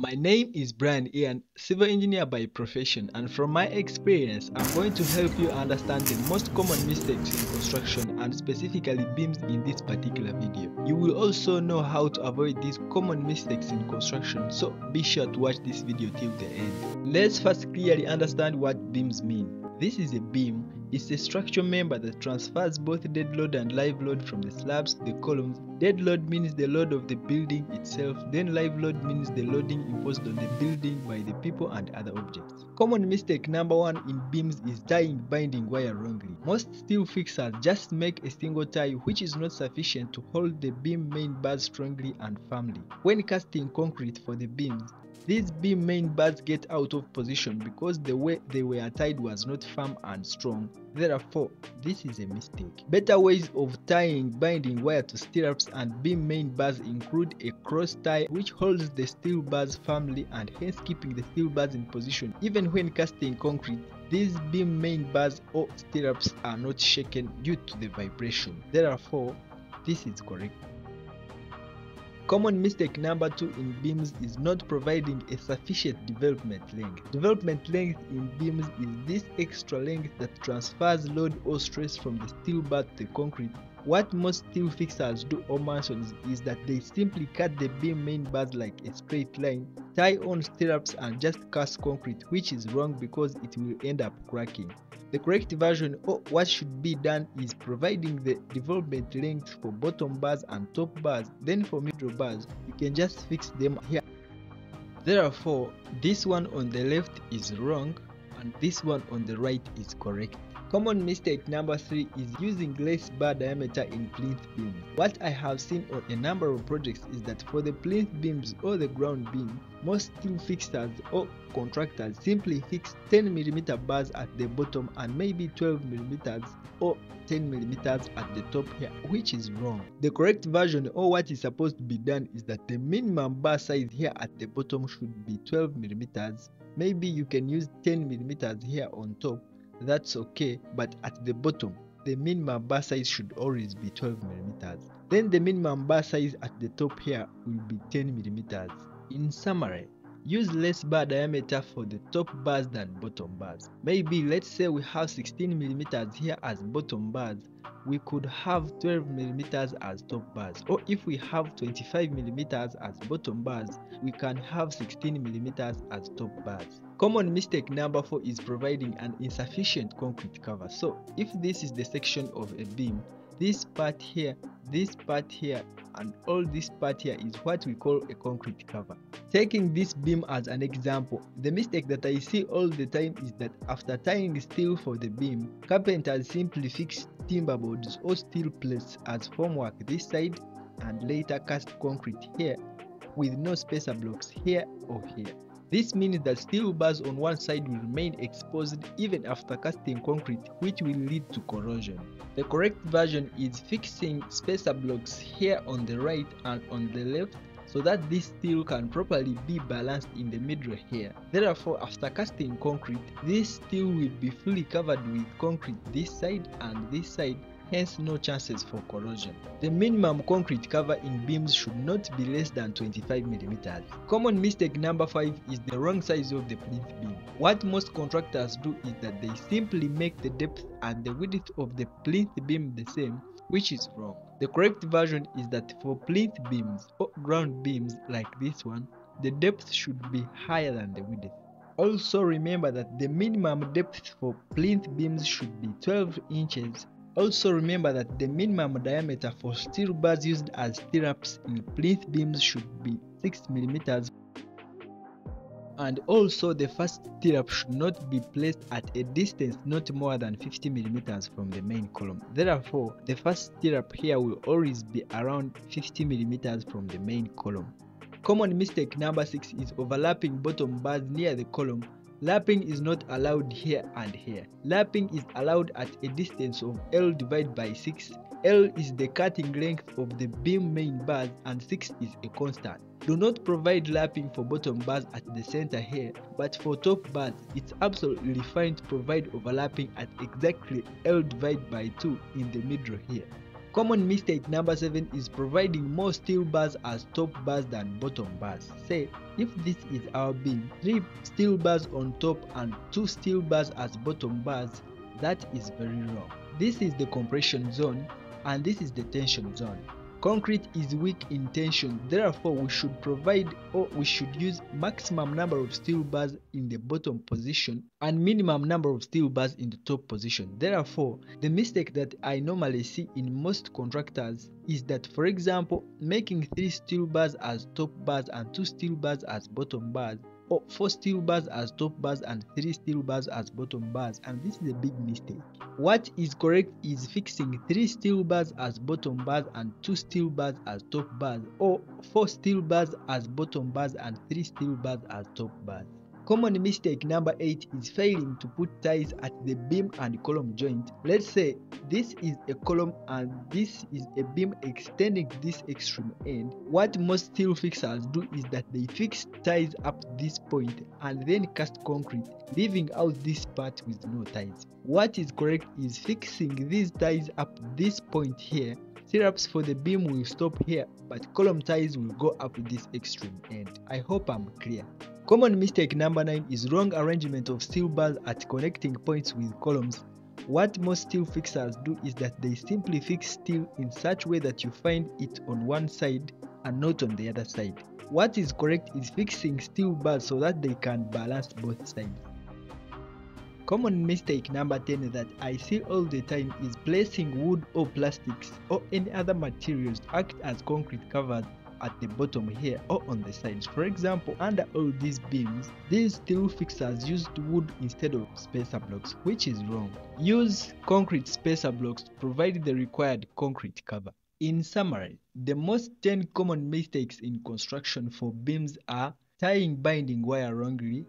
My name is Brian Ian, civil engineer by profession, and from my experience, I'm going to help you understand the most common mistakes in construction and specifically beams in this particular video. You will also know how to avoid these common mistakes in construction, so be sure to watch this video till the end. Let's first clearly understand what beams mean. This is a beam. It's a structure member that transfers both dead load and live load from the slabs to the columns. Dead load means the load of the building itself, then live load means the loading imposed on the building by the people and other objects. Common mistake number one in beams is tying binding wire wrongly. Most steel fixers just make a single tie which is not sufficient to hold the beam main bars strongly and firmly. When casting concrete for the beams, these beam main bars get out of position because the way they were tied was not firm and strong. Therefore, this is a mistake. Better ways of tying binding wire to stirrups and beam main bars include a cross tie which holds the steel bars firmly and hence keeping the steel bars in position even when casting concrete. These beam main bars or stirrups are not shaken due to the vibration. Therefore, this is correct. Common mistake number two in beams is not providing a sufficient development length. Development length in beams is this extra length that transfers load or stress from the steel bar to the concrete. What most steel fixers do or masons is that they simply cut the beam main bars like a straight line, tie on stirrups and just cast concrete which is wrong because it will end up cracking. The correct version or what should be done is providing the development length for bottom bars and top bars then for middle bars you can just fix them here. Therefore this one on the left is wrong and this one on the right is correct. Common mistake number 3 is using less bar diameter in plinth beams. What I have seen on a number of projects is that for the plinth beams or the ground beam, most steel fixers or contractors simply fix 10mm bars at the bottom and maybe 12mm or 10mm at the top here, which is wrong. The correct version or what is supposed to be done is that the minimum bar size here at the bottom should be 12mm. Maybe you can use 10mm here on top. That's okay but at the bottom the minimum bar size should always be 12 millimeters. Then the minimum bar size at the top here will be 10 millimeters. In summary use less bar diameter for the top bars than bottom bars. Maybe let's say we have 16 millimeters here as bottom bars we could have 12 millimeters as top bars. Or if we have 25 millimeters as bottom bars we can have 16 millimeters as top bars. Common mistake number four is providing an insufficient concrete cover. So if this is the section of a beam this part here this part here and all this part here is what we call a concrete cover. Taking this beam as an example the mistake that i see all the time is that after tying steel for the beam carpenters simply fix timber boards or steel plates as formwork this side and later cast concrete here with no spacer blocks here or here this means that steel bars on one side will remain exposed even after casting concrete which will lead to corrosion. The correct version is fixing spacer blocks here on the right and on the left so that this steel can properly be balanced in the middle here. Therefore, after casting concrete, this steel will be fully covered with concrete this side and this side hence no chances for corrosion. The minimum concrete cover in beams should not be less than 25 mm. Common mistake number 5 is the wrong size of the plinth beam. What most contractors do is that they simply make the depth and the width of the plinth beam the same which is wrong. The correct version is that for plinth beams or ground beams like this one, the depth should be higher than the width. Also remember that the minimum depth for plinth beams should be 12 inches also remember that the minimum diameter for steel bars used as stirrups in plinth beams should be 6 mm and also the first stirrup should not be placed at a distance not more than 50 mm from the main column. Therefore, the first stirrup here will always be around 50 mm from the main column. Common mistake number 6 is overlapping bottom bars near the column Lapping is not allowed here and here. Lapping is allowed at a distance of L divided by 6. L is the cutting length of the beam main bars and 6 is a constant. Do not provide lapping for bottom bars at the center here, but for top bars, it's absolutely fine to provide overlapping at exactly L divided by 2 in the middle here. Common mistake number 7 is providing more steel bars as top bars than bottom bars. Say, if this is our beam, 3 steel bars on top and 2 steel bars as bottom bars, that is very wrong. This is the compression zone and this is the tension zone. Concrete is weak in tension, therefore we should provide or we should use maximum number of steel bars in the bottom position and minimum number of steel bars in the top position. Therefore, the mistake that I normally see in most contractors is that for example, making 3 steel bars as top bars and 2 steel bars as bottom bars 4 steel bars as top bars and 3 steel bars as bottom bars and this is a big mistake. What is correct is fixing 3 steel bars as bottom bars and 2 steel bars as top bars or 4 steel bars as bottom bars and 3 steel bars as top bars. Common mistake number 8 is failing to put ties at the beam and column joint. Let's say this is a column and this is a beam extending this extreme end. What most steel fixers do is that they fix ties up this point and then cast concrete, leaving out this part with no ties. What is correct is fixing these ties up this point here Stirrups for the beam will stop here, but column ties will go up this extreme end. I hope I'm clear. Common mistake number 9 is wrong arrangement of steel bars at connecting points with columns. What most steel fixers do is that they simply fix steel in such way that you find it on one side and not on the other side. What is correct is fixing steel bars so that they can balance both sides. Common mistake number 10 that I see all the time is placing wood or plastics or any other materials act as concrete covers at the bottom here or on the sides. For example, under all these beams, these steel fixers used wood instead of spacer blocks, which is wrong. Use concrete spacer blocks to provide the required concrete cover. In summary, the most 10 common mistakes in construction for beams are tying binding wire wrongly,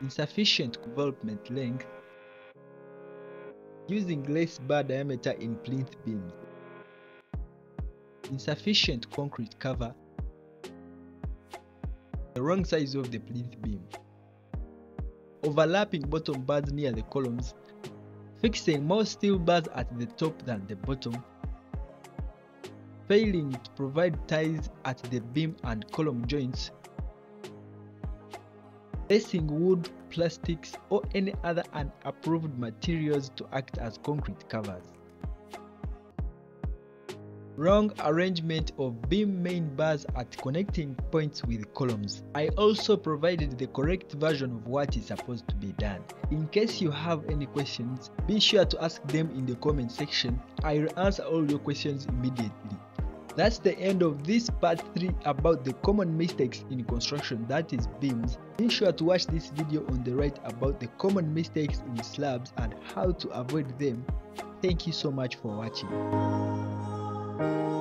insufficient development length, using less bar diameter in plinth beams, insufficient concrete cover, the wrong size of the plinth beam, overlapping bottom bars near the columns, fixing more steel bars at the top than the bottom, failing to provide ties at the beam and column joints, placing wood, plastics or any other unapproved materials to act as concrete covers wrong arrangement of beam main bars at connecting points with columns. I also provided the correct version of what is supposed to be done. In case you have any questions, be sure to ask them in the comment section. I will answer all your questions immediately. That's the end of this part 3 about the common mistakes in construction that is beams. Be sure to watch this video on the right about the common mistakes in slabs and how to avoid them. Thank you so much for watching. Música